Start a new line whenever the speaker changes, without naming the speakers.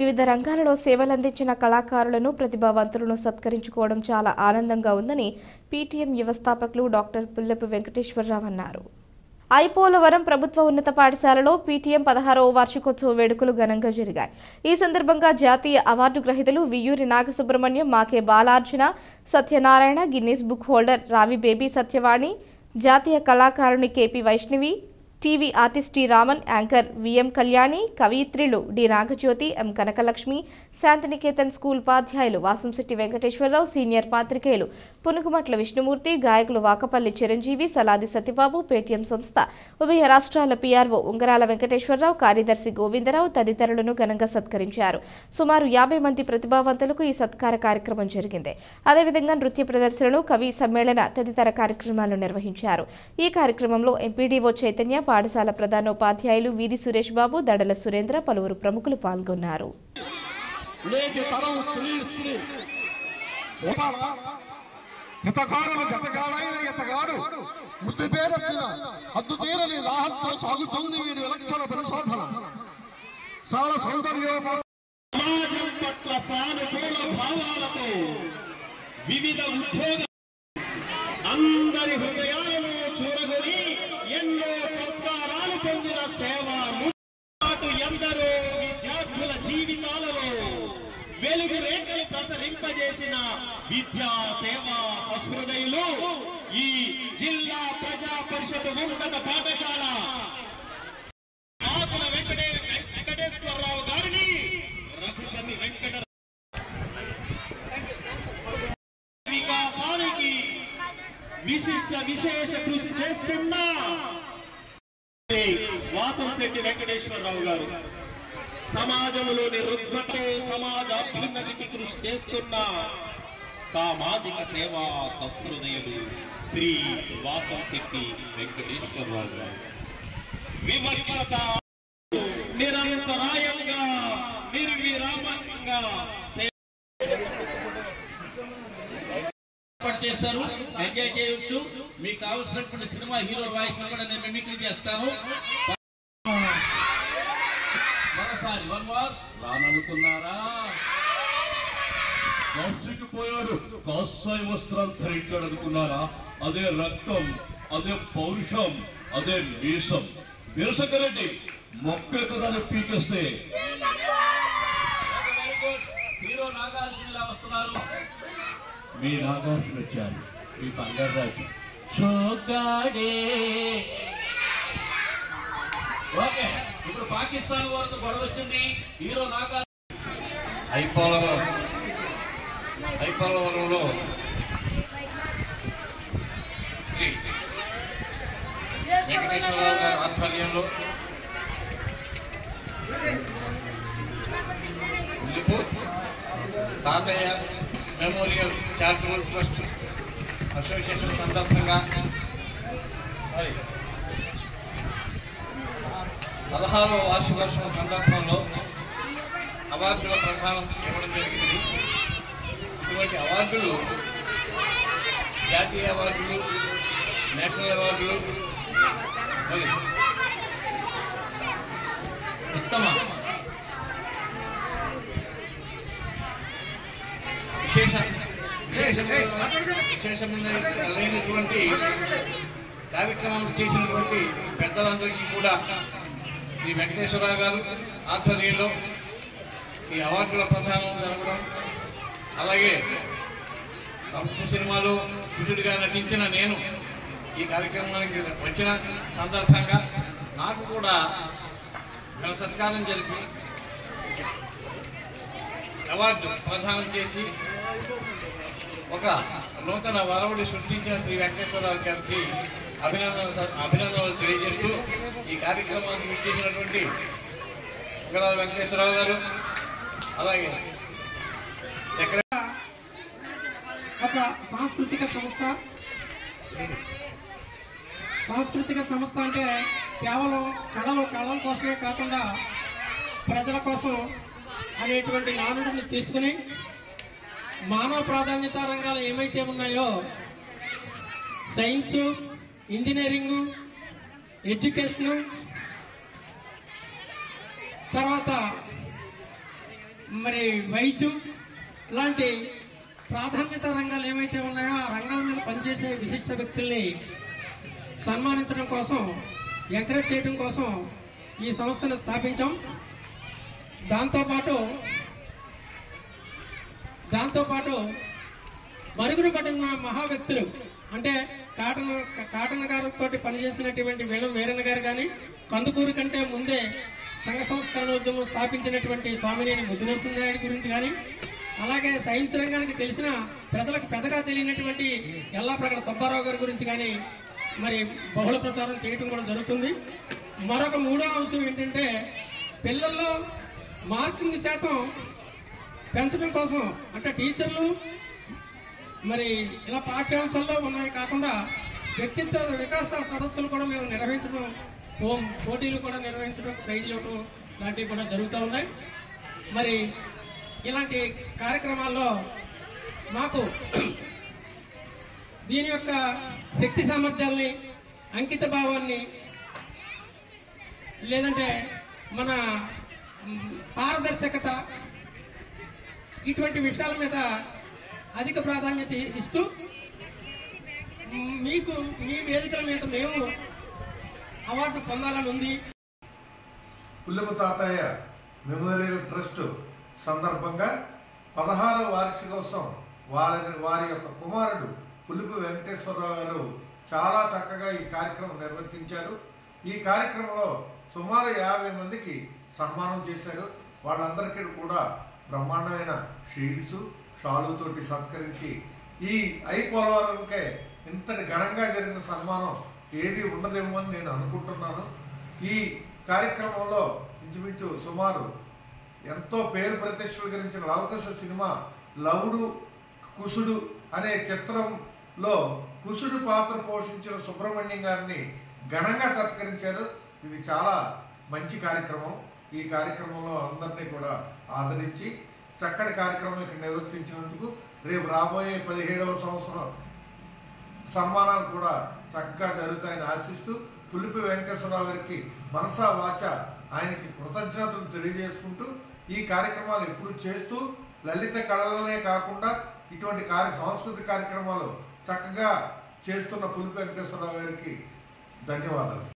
వివిధ రంగాలలో సేవలందించిన కళాకారులను ప్రతిభావంతులను సత్కరించుకోవడం చాలా ఆనందంగా ఉందని పీటీఎం వ్యవస్థాపకులు డాక్టర్ పుల్లపు వెంకటేశ్వరరావు అన్నారు. ఐపోలవరం ప్రభుత్వ ఉన్నత పాఠశాలలో పీటీఎం పదహారవ వార్షికోత్సవ వేడుకలు ఘనంగా జరిగాయి. ఈ సందర్భంగా జాతీయ అవార్డు గ్రహీతలు వియూరి నాగసుబ్రహ్మణ్యం మాకే Balarjuna Satyanarayana Guinness book holder Ravi Baby Satyavani జాతీయ కళాకారుని KP Vaishnavi TV artist T Raman anchor VM Kalyani కవయిత్రిలు D Nagajyothi M Kanakalakshmi Shantiniketan school ఉపాధ్యాయులు వాసంశెట్టి వెంకటేశ్వరరావు సీనియర్ పాత్రికేయులు పునుకుమట్ల విష్ణుమూర్తి గాయకులు వాకపల్లి చిరంజీవి సలాది సత్యబాబు పేటీఎం సంస్థ ఉభయ రాష్ట్రాల పీఆర్ఓ ఉంగరాల వెంకటేశ్వరరావు కార్యదర్శి గోవిందరావు తదితరులను ఘనంగా సత్కరించారు. సుమారు యాభై మంది ప్రతిభావంతులకు ఈ సత్కార కార్యక్రమం జరిగింది. అదేవిధంగా నృత్య ప్రదర్శనలు కవి సమ్మేళన తదితర కార్యక్రమాలు నిర్వహించారు. ఈ కార్యక్రమంలో ఎంపీడీఓ చైతన్య పాఠశాల ప్రధానోపాధ్యాయులు వీధి సురేష్ బాబు దడల సురేంద్ర పలువురు ప్రముఖులు పాల్గొన్నారు.
సౌందర్యోపాసన
పట్ల సానుకూల భావాలతో వివిధ ఉద్యోగ అందరి హృదయాలను సేవ పాటు ఎందరో విద్యార్థుల జీవితాలలో వెలుగు రేఖలు ప్రసరింపజేసిన విద్యా సేవా సహృదయులు ఈ జిల్లా ప్రజా పరిషత్ ఉన్నత పాఠశాల ఆకుల వెంకటే వెంకటేశ్వరరావు గారిని రఘుపతి వెంకట వికాసానికి విశిష్ట విశేష కృషి చేస్తున్న వాసంశెట్టి వెంకటేశ్వరరావు గారు. సమాజంలోని రుగ్మతో సమాజ అభ్యున్నతికి కృషి చేస్తున్న సామాజిక సేవా సహృదయుడు శ్రీ వాసంశెట్టి వెంకటేశ్వరరావు గారు. విమర్శత నిరంతరాయంగా నిర్విరామంగా
చేశారు. ఎంజాయ్ చేయొచ్చు. మీకు కావాల్సినటువంటి సినిమా హీరో వాయిస్ కూడా నేను మిమిక్రీ చేస్తాను. మరోసారి వన్ మోర్ రాననుకున్నారా?
కాస్ట్రీకి పోయాడు. కాస్సాయి వస్త్రాలు ధరించాడు అనుకున్నారా అదే రక్తం అదే పౌరుషం అదే మీసం. వీరశంకరెడ్డి మొక్క ఎక్కదాన్ని పీకేస్తే.
హీరో నాగార్జున వస్తున్నారు?
మీ నాగార్జున వచ్చారు. మీ బంగారాజు
చూగాడే ఓకే. పాకిస్తాన్ వారితో గొడవ వచ్చింది. హీరో నాగా
ఐపోలవరం ఐపోలవరంలో శ్రీ వెంకటేశ్వరరావు గారి ఆధ్వర్యంలో తాతయ్య మెమోరియల్ చారిటబుల్ ట్రస్ట్ అసోసియేషన్ సందర్భంగా పదహారవ వార్షికోత్సవం సందర్భంలో అవార్డుల ప్రధానం ఇవ్వడం జరిగింది. ఇటువంటి అవార్డులు జాతీయ అవార్డులు నేషనల్ అవార్డులు మరి ఉత్తమ విశేష విశేషమైన విశేషమైన లేనటువంటి కార్యక్రమాలు చేసినటువంటి పెద్దలందరికీ కూడా శ్రీ వెంకటేశ్వరరావు గారు ఆధ్వర్యంలో ఈ అవార్డుల ప్రధానం జరగడం అలాగే ప్రభుత్వ సినిమాలో కృషుడిగా నటించిన నేను ఈ కార్యక్రమానికి వచ్చిన సందర్భంగా నాకు కూడా ఘన సత్కారం జరిపి అవార్డు ప్రదానం చేసి ఒక నూతన వరవుడి సృష్టించిన శ్రీ వెంకటేశ్వరరావు గారికి అభినందన అభినందనలు తెలియజేస్తూ ఈ కార్యక్రమానికి విచ్చేసినటువంటి ఉగ్రాల వెంకటేశ్వరరావు గారు అలాగే చక్ర
ఒక సాంస్కృతిక సంస్థ. సాంస్కృతిక సంస్థ అంటే కేవలం కళలు కళల కోసమే కాకుండా ప్రజల కోసం అనేటువంటి నానుడిని తీసుకుని మానవ ప్రాధాన్యత రంగాలు ఏమైతే ఉన్నాయో సైన్స్ ఇంజనీరింగు ఎడ్యుకేషను తర్వాత మరి వైద్యం లాంటి ప్రాధాన్యత రంగాలు ఏమైతే ఉన్నాయో ఆ రంగాల మీద పనిచేసే విశిష్ట వ్యక్తుల్ని సన్మానించడం కోసం ఎంకరేజ్ చేయడం కోసం ఈ సంస్థను స్థాపించాం. దాంతోపాటు దాంతోపాటు మరుగున పడిన మహా వ్యక్తులు అంటే కాటన్ కాటన్ గారితో పనిచేసినటువంటి వేలం వీరన్న గారు కానీ కందుకూరు కంటే ముందే సంఘ సంస్కరణ ఉద్యమం స్థాపించినటువంటి స్వామినేని ముద్దునరసింహారెడ్డి గురించి కానీ అలాగే సైన్స్ రంగానికి తెలిసిన ప్రజలకు పెద్దగా తెలియనటువంటి ఎల్లాప్రగడ సుబ్బారావు గారి గురించి కానీ మరి బహుళ ప్రచారం చేయటం కూడా జరుగుతుంది. మరొక మూడో అంశం ఏంటంటే పిల్లల్లో మార్కింగ్ శాతం పెంచడం కోసం అంటే టీచర్లు మరి ఇలా పాఠ్యాంశాల్లో ఉన్నాయి కాకుండా వ్యక్తిత్వ వికాస సదస్సులు కూడా మేము నిర్వహించడం హోం పోటీలు కూడా నిర్వహించడం ప్రైజ్లు ఇవ్వడం లాంటివి కూడా జరుగుతూ ఉన్నాయి. మరి ఇలాంటి కార్యక్రమాల్లో మాకు దీని యొక్క శక్తి సామర్థ్యాల్ని అంకిత భావాన్ని లేదంటే మన పారదర్శకత ఇటువంటి విషయాల మీద అధిక ప్రాధాన్యత ఇస్తూ మీకు మీ వేదికల మీద మేము అవార్డు పొందాలని ఉంది
పుల్లపు తాతయ్య మెమోరియల్ ట్రస్ట్ సందర్భంగా పదహారవ వార్షికోత్సవం వారి వారి యొక్క కుమారుడు పులుపు వెంకటేశ్వరరావు గారు చాలా చక్కగా ఈ కార్యక్రమం నిర్వర్తించారు. ఈ కార్యక్రమంలో సుమారు యాభై మందికి సన్మానం చేశారు. వాళ్ళందరికీ కూడా బ్రహ్మాండమైన షీల్డ్స్ షాలుతోటి సత్కరించి ఈ ఐ పోలవరంకే ఇంతటి ఘనంగా జరిగిన సన్మానం ఏది ఉండదేమో అని నేను అనుకుంటున్నాను. ఈ కార్యక్రమంలో ఇంచుమించు సుమారు ఎంతో పేరు ప్రతిష్టలు గురించిన లవకుశ సినిమా లవుడు కుసుడు అనే చిత్రంలో కుసుడు పాత్ర పోషించిన సుబ్రహ్మణ్యం గారిని ఘనంగా సత్కరించారు. ఇది చాలా మంచి కార్యక్రమం. ఈ కార్యక్రమంలో అందరినీ కూడా ఆదరించి చక్కటి కార్యక్రమం ఇక్కడ నిర్వర్తించినందుకు రేపు రాబోయే పదిహేడవ సంవత్సరం సన్మానాలు కూడా చక్కగా జరుగుతాయని ఆశిస్తూ పులిపి వెంకటేశ్వరరావు గారికి మనసా వాచ ఆయనకి కృతజ్ఞతలు తెలియజేసుకుంటూ ఈ కార్యక్రమాలు ఎప్పుడు చేస్తూ లలిత కళలనే కాకుండా ఇటువంటి కార్య సాంస్కృతిక కార్యక్రమాలు చక్కగా చేస్తున్న పులిపి వెంకటేశ్వరరావు గారికి ధన్యవాదాలు.